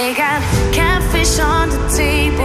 They got catfish on the table.